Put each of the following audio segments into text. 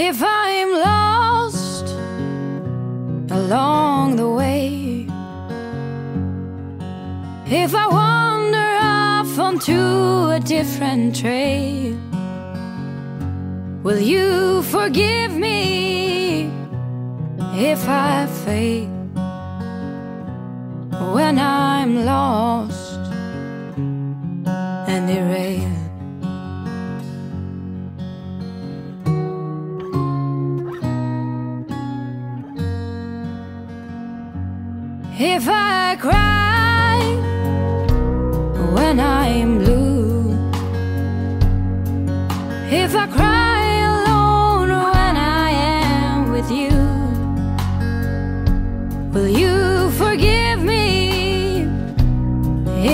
If I'm lost along the way, if I wander off onto a different trail, will you forgive me if I fail? When I'm lost If I cry when I'm blue, if I cry alone when I am with you, will you forgive me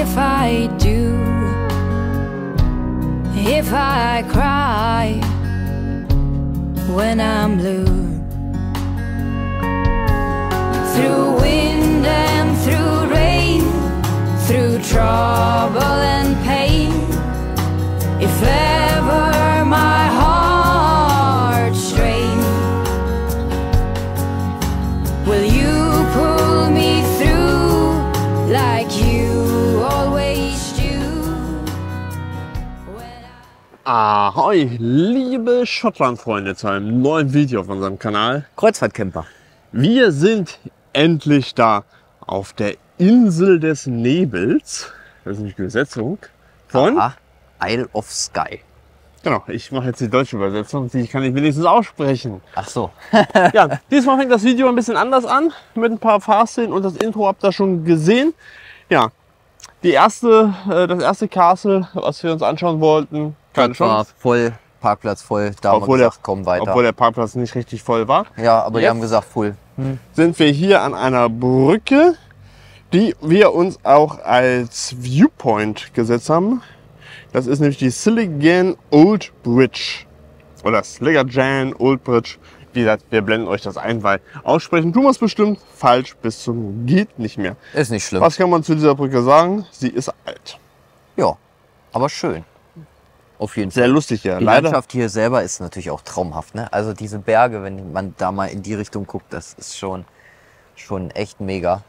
if I do? If I cry when I'm blue trouble and pain. If ever my heart strain, will you pull me through like you always do? Ahoi, liebe Schottland-Freunde zu einem neuen Video auf unserem Kanal. Kreuzfahrtcamper. Wir sind endlich da auf der Insel des Nebels. Das ist nämlich die Übersetzung von. Ah, Isle of Sky. Genau, ich mache jetzt die deutsche Übersetzung, die kann ich wenigstens aussprechen. Ach so. Ja, diesmal fängt das Video ein bisschen anders an, mit ein paar Fahrszenen und das Intro habt ihr schon gesehen. Ja, die erste, äh, das erste Castle, was wir uns anschauen wollten, keine war Chance. voll, Parkplatz voll. Da haben wir Obwohl der, gesagt, komm weiter. obwohl der Parkplatz nicht richtig voll war. ja, aber die Jetzt- haben gesagt, full. sind wir hier an einer Brücke, die wir uns auch als Viewpoint gesetzt haben. Das ist nämlich die Silligan Old Bridge. Oder Sligajan Old Bridge. Wie gesagt, wir blenden euch das ein, weil aussprechen tun wir es bestimmt falsch bis zum geht nicht mehr. Ist nicht schlimm. Was kann man zu dieser Brücke sagen? Sie ist alt. Ja, aber schön. Auf jeden Fall. Sehr lustig hier. Die Leider. Landschaft hier selber ist natürlich auch traumhaft. Ne? Also diese Berge, wenn man da mal in die Richtung guckt, das ist schon, schon echt mega.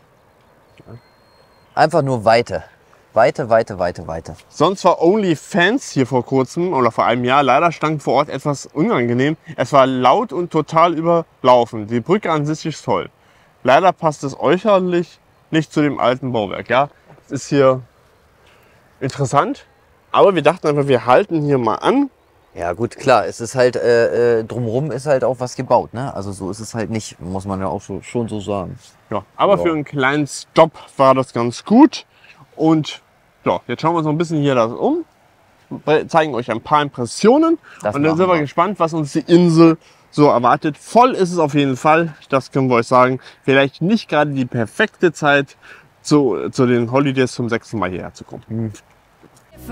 Einfach nur Weite. Weite, Weite, Weite, Weite. Sonst war OnlyFans hier vor kurzem oder vor einem Jahr leider stank vor Ort etwas unangenehm. Es war laut und total überlaufen. Die Brücke an sich ist toll. Leider passt es äußerlich nicht zu dem alten Bauwerk. Ja, es ist hier interessant, aber wir dachten einfach, wir halten hier mal an. Ja gut, klar, es ist halt, äh, äh, drumrum ist halt auch was gebaut. Ne? Also so ist es halt nicht, muss man ja auch so, schon so sagen. Ja, aber Ja. für einen kleinen Stopp war das ganz gut. Und ja, jetzt schauen wir uns noch ein bisschen hier das um, zeigen euch ein paar Impressionen Das und dann sind wir wir. gespannt, was uns die Insel so erwartet. Voll ist es auf jeden Fall, das können wir euch sagen. Vielleicht nicht gerade die perfekte Zeit, zu, zu den Holidays zum sechsten Mal hierher zu kommen. If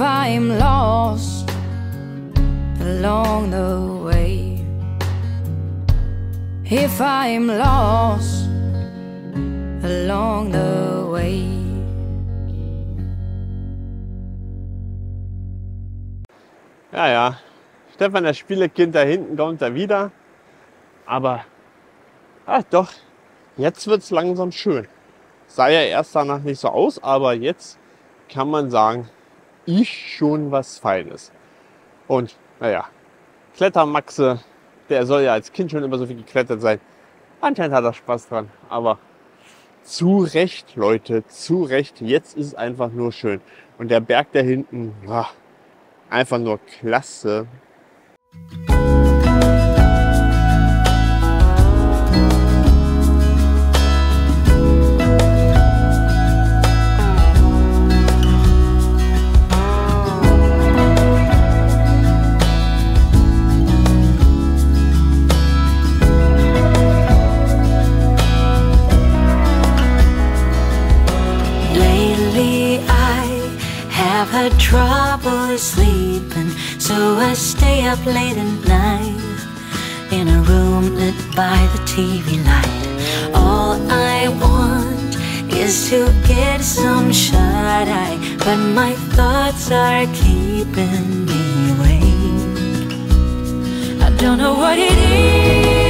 if I'm lost along the way. If I'm lost along the way. Ja, ja. Stefan, das Spielekind da hinten kommt da wieder. Aber, ach doch, jetzt wird's langsam schön. Sah ja erst danach nicht so aus, aber jetzt kann man sagen, ich schon was Feines. Und, naja, Klettermaxe, der soll ja als Kind schon immer so viel geklettert sein. Anscheinend hat er Spaß dran. Aber zu Recht, Leute, zu Recht. Jetzt ist es einfach nur schön. Und der Berg da hinten, ja, einfach nur klasse. Had trouble sleeping, so I stay up late at night in a room lit by the TV light. All I want is to get some shut eye, but my thoughts are keeping me awake. I don't know what it is.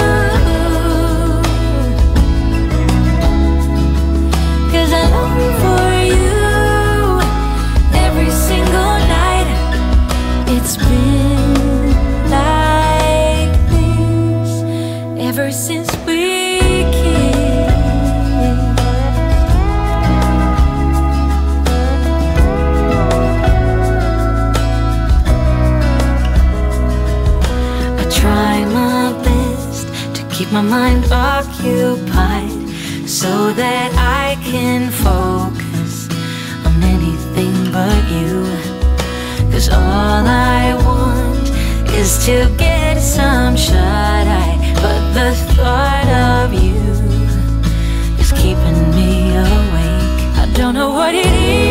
My mind occupied so that I can focus on anything but you. Cause all I want is to get some shut eye, but the thought of you is keeping me awake. I don't know what it is.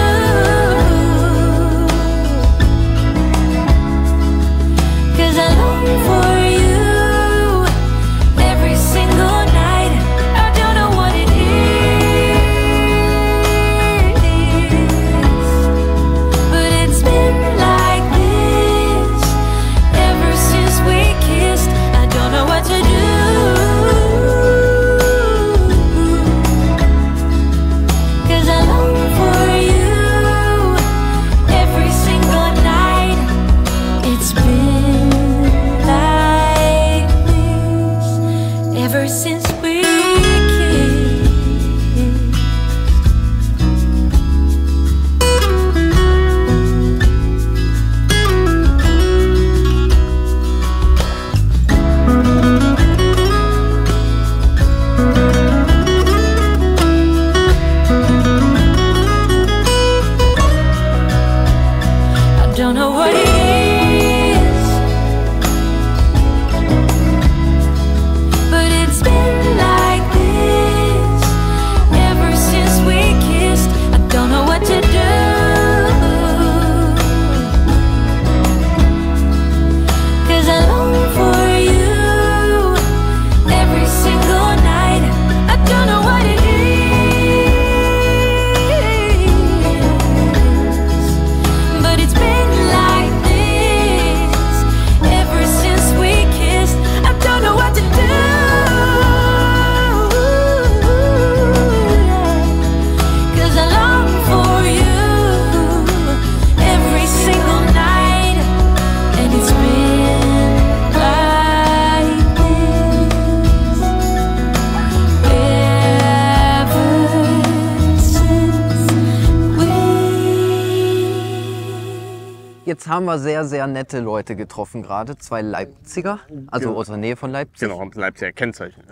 Haben wir sehr, sehr nette Leute getroffen gerade. Zwei Leipziger, also Genau. aus der Nähe von Leipzig. Genau, Leipziger Kennzeichen.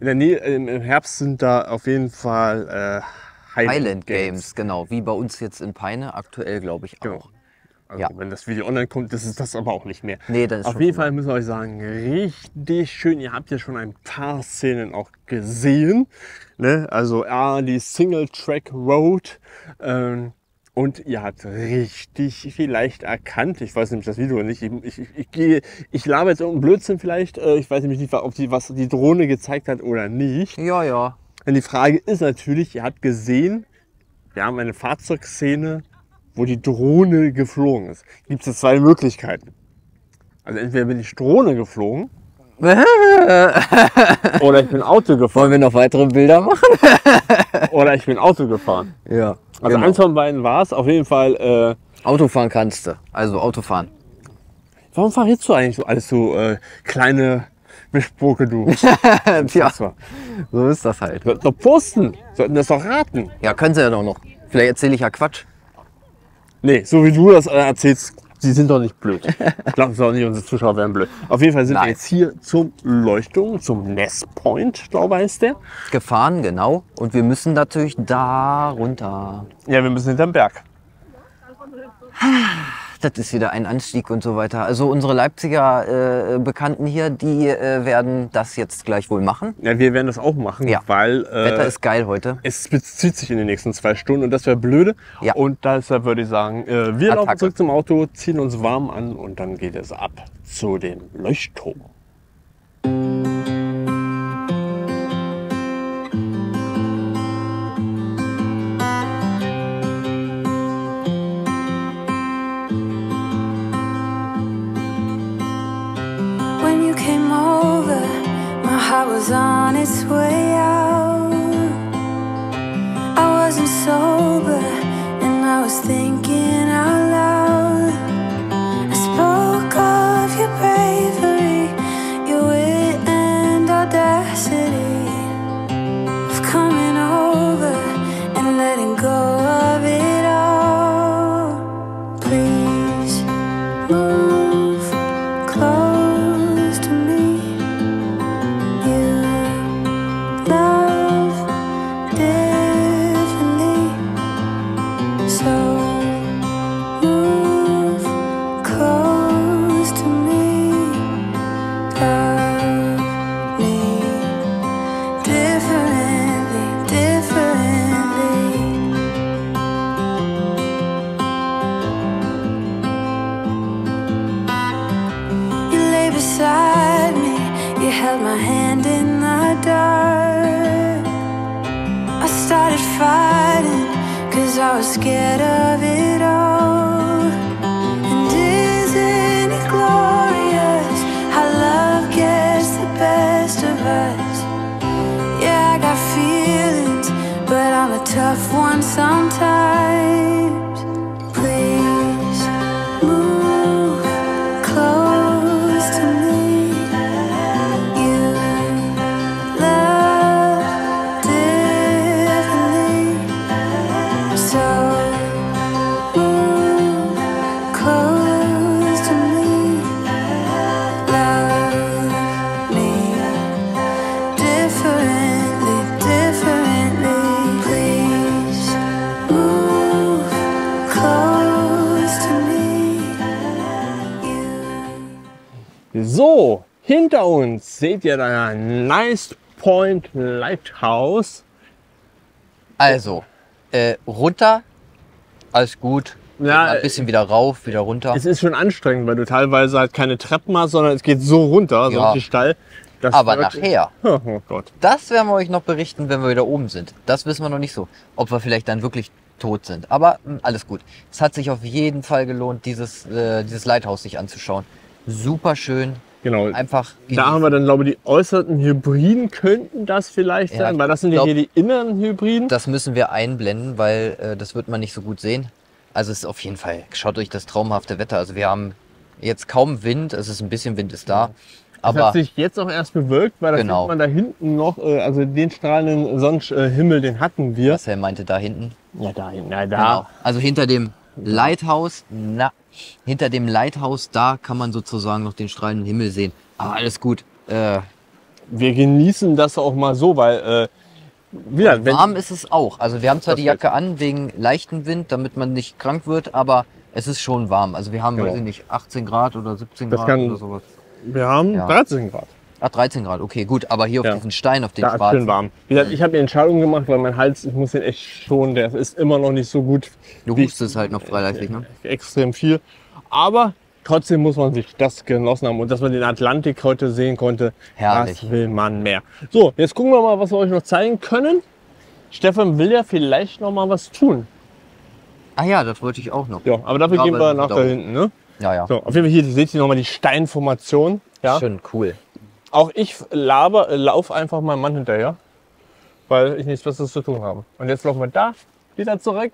In der Nähe, im Herbst sind da auf jeden Fall äh, Highland Games, genau. Wie bei uns jetzt in Peine aktuell, glaube ich, auch. Genau. Also Ja. wenn das Video online kommt, das ist das aber auch nicht mehr. Nee, dann ist Auf jeden. Fall müssen wir euch sagen, richtig schön. Ihr habt ja schon ein paar Szenen auch gesehen. Ne? Also ja, die Single Track Road. Ähm, und ihr habt richtig vielleicht erkannt, ich weiß nämlich das Video nicht, ich, ich, ich, ich, gehe- ich laber jetzt irgendeinen Blödsinn vielleicht, äh, ich weiß nämlich nicht, ob die, was die Drohne gezeigt hat oder nicht. Ja, ja. Und die Frage ist natürlich, ihr habt gesehen, wir haben eine Fahrzeugszene, wo die Drohne geflogen ist. Gibt es zwei Möglichkeiten. Also entweder bin ich Drohne geflogen oder ich bin Auto gefahren Wollen wir noch weitere Bilder machen? oder ich bin Auto gefahren. Ja. Also genau. eins von beiden war es. Auf jeden Fall, äh, Autofahren kannst du. Also Autofahren. warum verrätst du eigentlich so alles so äh, kleine Mischpoke, du? Tja, so ist das halt. Sollten doch posten, sollten das doch raten. Ja, können sie ja doch noch. Vielleicht erzähle ich ja Quatsch. Nee, so wie du das äh, erzählst, die sind doch nicht blöd. Ich glaube auch nicht, unsere Zuschauer wären blöd. Auf jeden Fall sind wir Nein. jetzt hier zum Leuchtturm, zum Nest Point, glaube ich, heißt der. Gefahren, genau. Und wir müssen natürlich da runter. Ja, wir müssen hinterm Berg. Das ist wieder ein Anstieg und so weiter. Also unsere Leipziger äh, Bekannten hier, die äh, werden das jetzt gleich wohl machen. Ja, wir werden das auch machen, Ja. weil äh, Wetter ist geil heute. es bezieht sich in den nächsten zwei Stunden und das wäre blöde. Ja. Und deshalb würde ich sagen, äh, wir laufen Attacke. zurück zum Auto, ziehen uns warm an und dann geht es ab zu dem Leuchtturm. Was on its way out. I wasn't sober, and I was thinking a tough one sometimes. Hinter uns seht ihr da Nice Point Lighthouse. Also, äh, runter, alles gut. Ja, Ein bisschen wieder rauf, wieder runter. Es ist schon anstrengend, weil du teilweise halt keine Treppen hast, sondern es geht so runter, so Ja. richtig steil. Aber nachher, Oh Gott. das werden wir euch noch berichten, wenn wir wieder oben sind. Das wissen wir noch nicht so. Ob wir vielleicht dann wirklich tot sind. Aber mh, alles gut. Es hat sich auf jeden Fall gelohnt, dieses, äh, dieses Lighthouse sich anzuschauen. Super schön. Genau. Einfach. Da haben wir dann, glaube ich, die äußerten Hybriden könnten das vielleicht Ja, sein, weil das sind glaub- ja hier die inneren Hybriden. Das müssen wir einblenden, weil äh, das wird man nicht so gut sehen. Also es ist auf jeden Fall, schaut euch das traumhafte Wetter. Also wir haben jetzt kaum Wind, es ist ein bisschen Wind ist da. Das Aber hat sich jetzt auch erst bewölkt, weil da Genau. sieht man da hinten noch, äh, also den strahlenden Sonnenhimmel, den hatten wir. was er meinte da hinten. Ja, da hinten, ja, da. Genau. Also hinter dem Lighthouse, na, hinter dem Lighthouse, da kann man sozusagen noch den strahlenden Himmel sehen. Aber alles gut. Äh, Wir genießen das auch mal so, weil äh, wieder, wenn, Warm ist es auch. Also wir haben zwar die Jacke an wegen leichten Wind, damit man nicht krank wird, aber es ist schon warm. Also wir haben, Genau. weiß ich nicht, 18 Grad oder 17 Das Grad kann- oder sowas. wir haben Ja. 13 Grad. Ach, 13 Grad, okay, gut. Aber hier auf Ja. diesen Stein, auf den Da schwarzen. schön warm. Wie gesagt, ich habe die Entscheidung gemacht, weil mein Hals, ich muss den echt schonen, der ist immer noch nicht so gut. Du hustest halt noch freiläufig, ne? extrem viel. Aber trotzdem muss man sich das genossen haben. Und dass man den Atlantik heute sehen konnte, Herrlich. das will man mehr. So, jetzt gucken wir mal, was wir euch noch zeigen können. Stefan will ja vielleicht noch mal was tun. Ah ja, das wollte ich auch noch. Ja, aber dafür Ja, gehen aber wir nach da hinten. Ne? Ja, ja. So, auf jeden Fall hier seht ihr noch mal die Steinformation. Ja? Schön cool. Auch ich laber, lauf einfach meinem Mann hinterher, weil ich nichts Besseres zu tun habe. Und jetzt laufen wir da wieder zurück.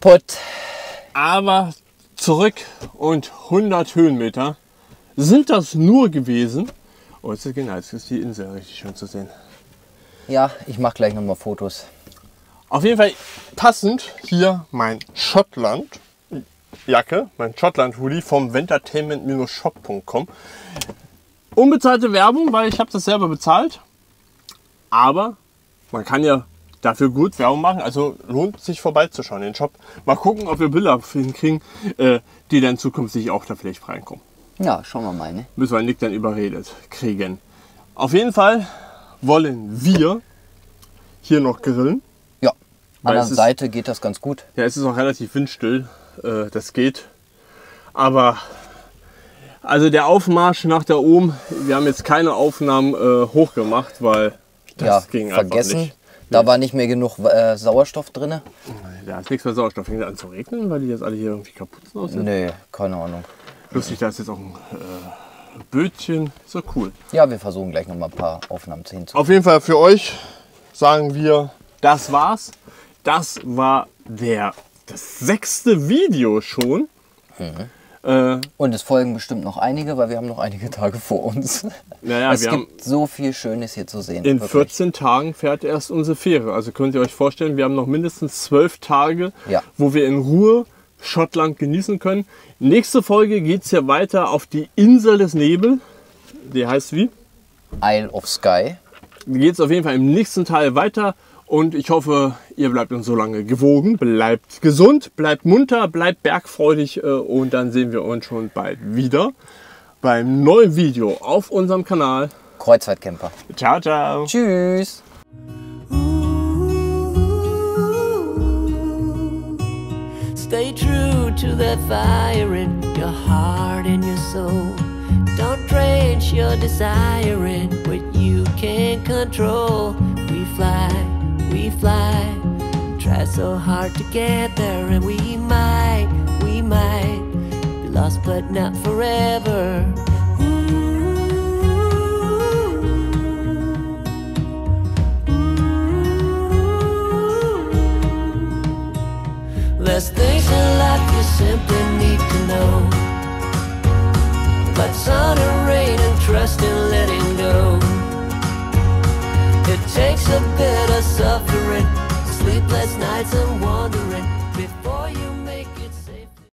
Kaputt. Aber zurück und 100 Höhenmeter sind das nur gewesen. Oh, jetzt ist, genau, jetzt ist die Insel richtig schön zu sehen. Ja, ich mache gleich nochmal Fotos. Auf jeden Fall passend hier mein Schottland-Jacke, mein Schottland-Hoodie vom Ventertainment-shop.com. Unbezahlte Werbung, weil ich habe das selber bezahlt. Aber man kann ja dafür gut Werbung machen. Also lohnt sich vorbeizuschauen in den Shop. Mal gucken, ob wir Bilder hinkriegen, äh, die dann zukünftig auch da vielleicht reinkommen. Ja, schauen wir mal, ne? Müssen wir Nick dann überredet kriegen. Auf jeden Fall wollen wir hier noch grillen. Ja. An der es ist- Seite geht das ganz gut. Ja, es ist auch relativ windstill. Äh, das geht. Aber also der Aufmarsch nach da oben, wir haben jetzt keine Aufnahmen äh, hochgemacht, weil das ja, ging vergessen. einfach nicht. Da war nicht mehr genug äh, Sauerstoff drin. Da ist nichts mehr Sauerstoff. Fängt an zu regnen, weil die jetzt alle hier irgendwie kaputt sind. aussehen. Nee, keine Ahnung. Lustig, da ist jetzt auch ein äh, Bötchen. So cool. Ja, wir versuchen gleich noch mal ein paar Aufnahmen zu hinzu. Auf jeden Fall für euch sagen wir, das war's. Das war der das sechste Video schon. Äh, Und es folgen bestimmt noch einige, weil wir haben noch einige Tage vor uns. naja, es gibt so viel Schönes hier zu sehen. in wirklich. 14 Tagen fährt erst unsere Fähre. Also könnt ihr euch vorstellen, wir haben noch mindestens zwölf Tage, Ja. wo wir in Ruhe Schottland genießen können. Nächste Folge geht es ja weiter auf die Insel des Nebel. Die heißt wie? Isle of Skye. geht es auf jeden Fall im nächsten Teil weiter. Und ich hoffe, ihr bleibt uns so lange gewogen, bleibt gesund, bleibt munter, bleibt bergfreudig äh, und dann sehen wir uns schon bald wieder beim neuen Video auf unserem Kanal. Kreuzfahrtcamper. Ciao, ciao. Tschüss. Stay true to that fire in your heart and your soul. Don't drench your desire in what you can't control. We fly, we fly. Try so hard to get there, and we might, we might be lost but not forever. There's things in life you simply need to know. But sun and rain and trust and letting go. It takes a bit of suffering, sleepless nights and wandering.